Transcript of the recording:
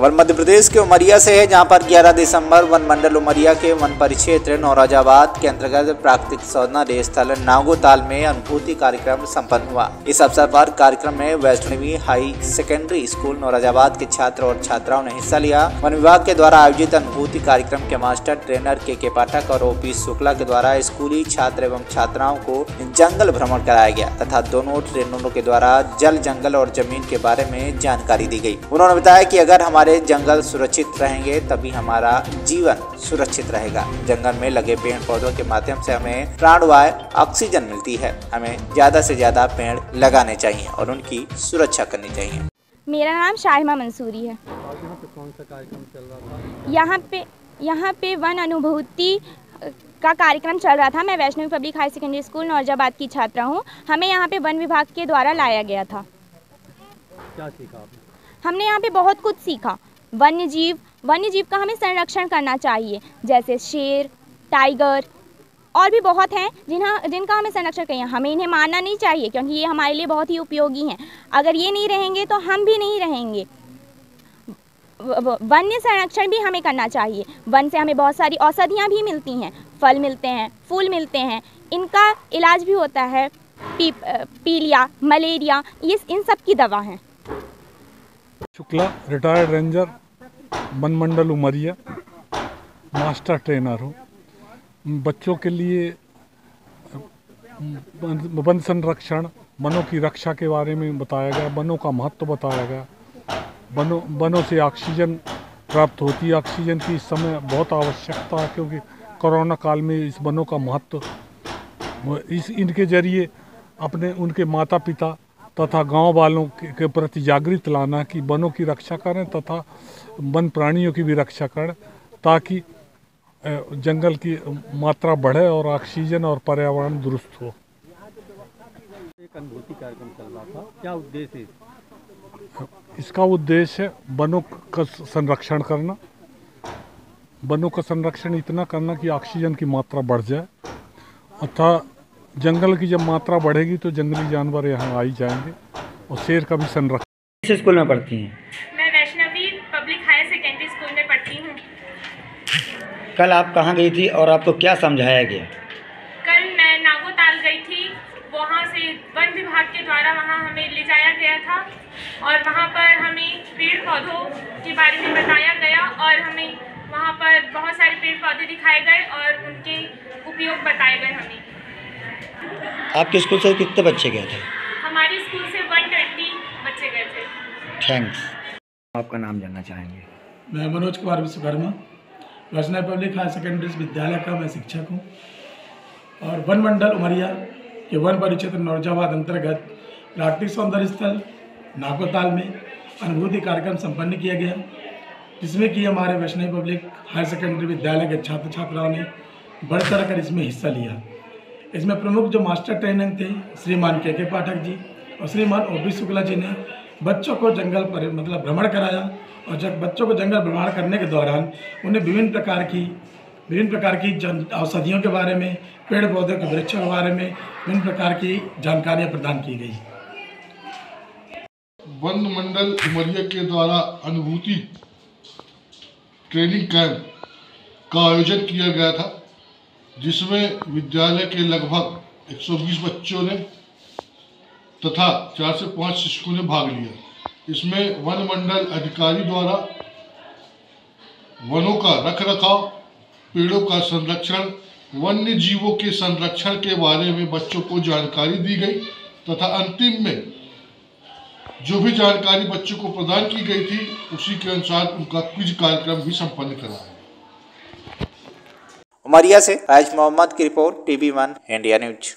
खबर मध्य प्रदेश के उमरिया से है, जहाँ पर 11 दिसंबर वन मंडल उमरिया के वन परिक्षेत्र, नौराजाबाद के अंतर्गत प्राकृतिक सौंदर्य स्थल, नागोताल में अनुभूति कार्यक्रम संपन्न हुआ। इस अवसर पर कार्यक्रम में Vaishnavi high secondary school, Naurajabad के छात्र और छात्राओं ने हिस्सा लिया। वन विभाग के द्वारा आयोजित अनुभूति कार्यक्रम के मास्टर ट्रेनर के के पाठक और ओपी शुक्ला के द्वारा स्कूली छात्र एवं छात्राओं को जंगल भ्रमण कराया गया तथा दोनों ट्रेनरों के द्वारा जल जंगल और ज़मीन के बारे में जानकारी दी गई उन्होंने बताया की अगर हमारे जंगल सुरक्षित रहेंगे तभी हमारा जीवन सुरक्षित रहेगा। जंगल में लगे पेड़ पौधों के माध्यम से हमें प्राणवाय ऑक्सीजन मिलती है। हमें ज़्यादा से ज़्यादा पेड़ लगाने चाहिए और उनकी सुरक्षा करनी चाहिए। मेरा नाम शाहिमा मंसूरी है। यहाँ पे कौन सा कार्यक्रम चल रहा था? यहाँ पे यहाँ पे वन अनुभूति का कार्यक्रम चल रहा था। मैं Vaishnavi public high secondary school Naurajabad की छात्रा हूँ। हमें यहाँ पे वन विभाग के द्वारा लाया गया था। क्या सीखा आपने? हमने यहाँ पे बहुत कुछ सीखा। वन्य जीव वन्य जीव का हमें संरक्षण करना चाहिए, जैसे शेर, टाइगर और भी बहुत हैं जिन्हा, जिनका हमें संरक्षण करें हमें इन्हें मारना नहीं चाहिए, क्योंकि ये हमारे लिए बहुत ही उपयोगी हैं। अगर ये नहीं रहेंगे तो हम भी नहीं रहेंगे। वन्य संरक्षण भी हमें करना चाहिए। वन से हमें बहुत सारी औषधियाँ भी मिलती हैं। फल मिलते हैं, फूल मिलते हैं। इनका इलाज भी होता है, पी पीलिया, मलेरिया, ये, इन सब की दवा है। शुक्ला रिटायर्ड रेंजर वन मंडल उमरिया मास्टर ट्रेनर हूँ। बच्चों के लिए वन संरक्षण, वनों की रक्षा के बारे में बताया गया, वनों का महत्व बताया गया। वनों वनों से ऑक्सीजन प्राप्त होती है। ऑक्सीजन की इस समय बहुत आवश्यकता है, क्योंकि कोरोना काल में इस वनों का महत्व वो इस, इनके ज़रिए अपने, उनके माता पिता तथा गाँव वालों के, प्रति जागृत लाना कि वनों की रक्षा करें तथा वन प्राणियों की भी रक्षा करें ताकि जंगल की मात्रा बढ़े और ऑक्सीजन और पर्यावरण दुरुस्त हो। एक अनुभूति कार्यक्रम चल रहा था। क्या उद्देश्य है इसका? उद्देश्य है वनों का संरक्षण करना। वनों का संरक्षण इतना करना कि ऑक्सीजन की मात्रा बढ़ जाए। अतः जंगल की जब मात्रा बढ़ेगी तो जंगली जानवर यहाँ आ ही जाएँगे और शेर का भी संरक्षण। किस स्कूल में पढ़ती हैं? मैं Vaishnavi public higher secondary school में पढ़ती हूँ। कल आप कहाँ गई थी और आपको क्या समझाया गया? कल मैं नागोताल गई थी। वहाँ से वन विभाग के द्वारा वहाँ हमें ले जाया गया था और वहाँ पर हमें पेड़ पौधों के बारे में बताया गया और हमें वहाँ पर बहुत सारे पेड़ पौधे दिखाए गए और उनके उपयोग बताए गए हमें। आपके स्कूल से कितने बच्चे गए थे? हमारे स्कूल से बच्चे गए थे। थैंक्स। आपका नाम जानना चाहेंगे? मैं Manoj Kumar Vishwakarma Vaishnav public higher secondary विद्यालय का मैं शिक्षक हूँ। और वन मंडल उमरिया के वन परिक्षेत्र नौरजाबाद अंतर्गत प्राकृतिक सौंदर्य स्थल नागोताल में अनुभूति कार्यक्रम संपन्न किया गया जिसमें कि हमारे वैष्णव पब्लिक हायर सेकेंडरी विद्यालय के छात्र छात्राओं ने बढ़ चढ़ कर इसमें हिस्सा लिया। इसमें प्रमुख जो मास्टर ट्रेनर थे, श्रीमान के के पाठक जी और श्रीमान ओ पी शुक्ला जी ने बच्चों को जंगल पर मतलब भ्रमण कराया और जब बच्चों को जंगल भ्रमण करने के दौरान उन्हें विभिन्न प्रकार की, विभिन्न प्रकार की जन औषधियों के बारे में, पेड़ पौधों के वृक्षों के बारे में विभिन्न प्रकार की जानकारियाँ प्रदान की गई। वन मंडल उमरिया के द्वारा अनुभूति ट्रेनिंग कैंप का आयोजन किया गया था। जिसमें विद्यालय के लगभग 120 बच्चों ने तथा चार से पाँच शिक्षकों ने भाग लिया। इसमें वन मंडल अधिकारी द्वारा वनों का रख रखाव पेड़ों का संरक्षण, वन्य जीवों के संरक्षण के बारे में बच्चों को जानकारी दी गई तथा अंतिम में जो भी जानकारी बच्चों को प्रदान की गई थी, उसी के अनुसार उनका क्विज कार्यक्रम भी संपन्न कराया। उमरिया से राज मोहम्मद की report TV one India news.